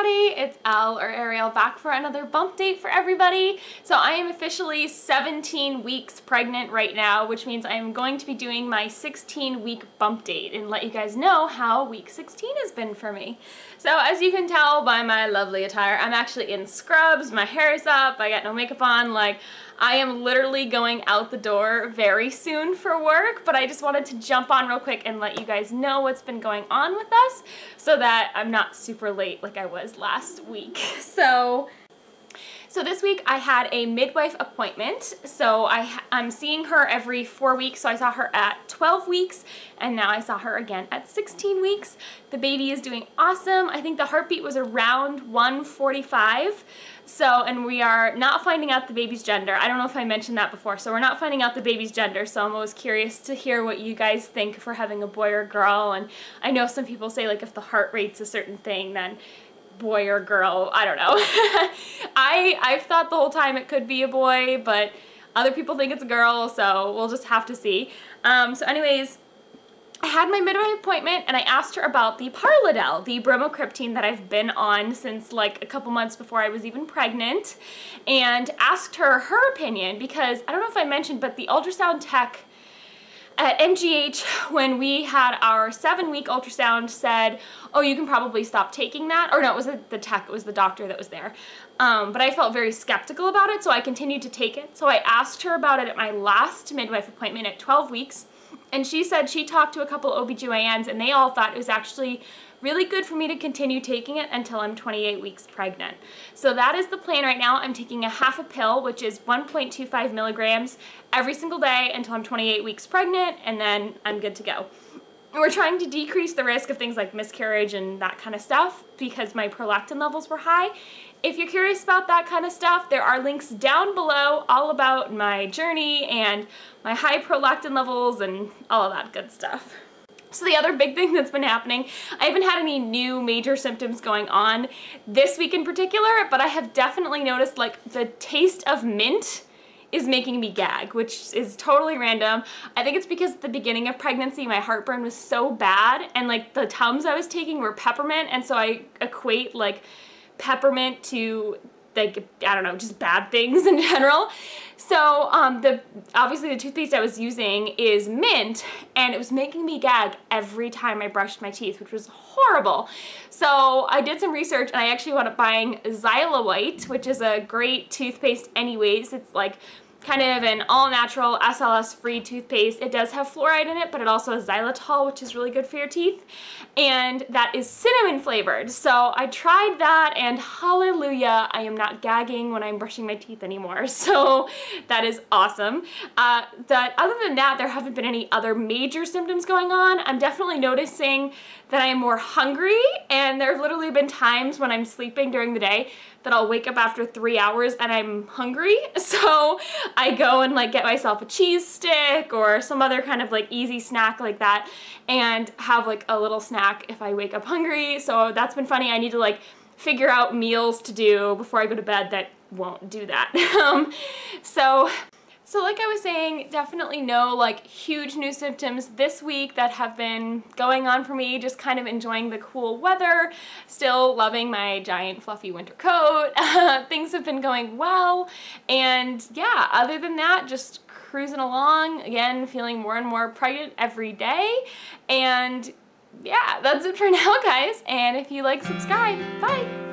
everybody, it's Elle or Arielle back for another bump date for everybody. So I am officially 17 weeks pregnant right now, which means I'm going to be doing my 16 week bump date and let you guys know how week 16 has been for me. So as you can tell by my lovely attire, I'm actually in scrubs, my hair is up, I got no makeup on, like I am literally going out the door very soon for work, but I just wanted to jump on real quick and let you guys know what's been going on with us so that I'm not super late like I was last week. So so this week I had a midwife appointment. So I, I'm seeing her every four weeks. So I saw her at 12 weeks and now I saw her again at 16 weeks. The baby is doing awesome. I think the heartbeat was around 145. So, and we are not finding out the baby's gender. I don't know if I mentioned that before. So we're not finding out the baby's gender. So I'm always curious to hear what you guys think for having a boy or girl. And I know some people say like if the heart rate's a certain thing, then boy or girl. I don't know. I, I've thought the whole time it could be a boy, but other people think it's a girl, so we'll just have to see. Um, so anyways, I had my midwife appointment and I asked her about the Parlodel, the bromocriptine that I've been on since like a couple months before I was even pregnant, and asked her her opinion because I don't know if I mentioned, but the ultrasound tech at MGH, when we had our seven week ultrasound, said, oh, you can probably stop taking that. Or no, it was the tech, it was the doctor that was there. Um, but I felt very skeptical about it, so I continued to take it. So I asked her about it at my last midwife appointment at 12 weeks. And she said she talked to a couple OBGYNs and they all thought it was actually really good for me to continue taking it until I'm 28 weeks pregnant. So that is the plan right now. I'm taking a half a pill, which is 1.25 milligrams every single day until I'm 28 weeks pregnant, and then I'm good to go. We're trying to decrease the risk of things like miscarriage and that kind of stuff because my prolactin levels were high. If you're curious about that kind of stuff, there are links down below all about my journey and my high prolactin levels and all of that good stuff. So the other big thing that's been happening, I haven't had any new major symptoms going on this week in particular, but I have definitely noticed like the taste of mint is making me gag, which is totally random. I think it's because the beginning of pregnancy, my heartburn was so bad and like the Tums I was taking were peppermint and so I equate like peppermint to like, I don't know, just bad things in general. So um, the obviously the toothpaste I was using is mint and it was making me gag every time I brushed my teeth, which was horrible. So I did some research and I actually wound up buying Xyla which is a great toothpaste anyways. It's like kind of an all-natural SLS-free toothpaste. It does have fluoride in it, but it also has xylitol, which is really good for your teeth. And that is cinnamon flavored. So I tried that and hallelujah, I am not gagging when I'm brushing my teeth anymore. So that is awesome. Uh, that, other than that, there haven't been any other major symptoms going on. I'm definitely noticing that I am more hungry and there have literally been times when I'm sleeping during the day that I'll wake up after three hours and I'm hungry. So I go and like get myself a cheese stick or some other kind of like easy snack like that and have like a little snack if I wake up hungry. So that's been funny. I need to like figure out meals to do before I go to bed that won't do that. um, so so like I was saying, definitely no like huge new symptoms this week that have been going on for me, just kind of enjoying the cool weather, still loving my giant fluffy winter coat. things have been going well. And yeah, other than that, just cruising along, again, feeling more and more pregnant every day. And yeah, that's it for now, guys. And if you like, subscribe. Bye.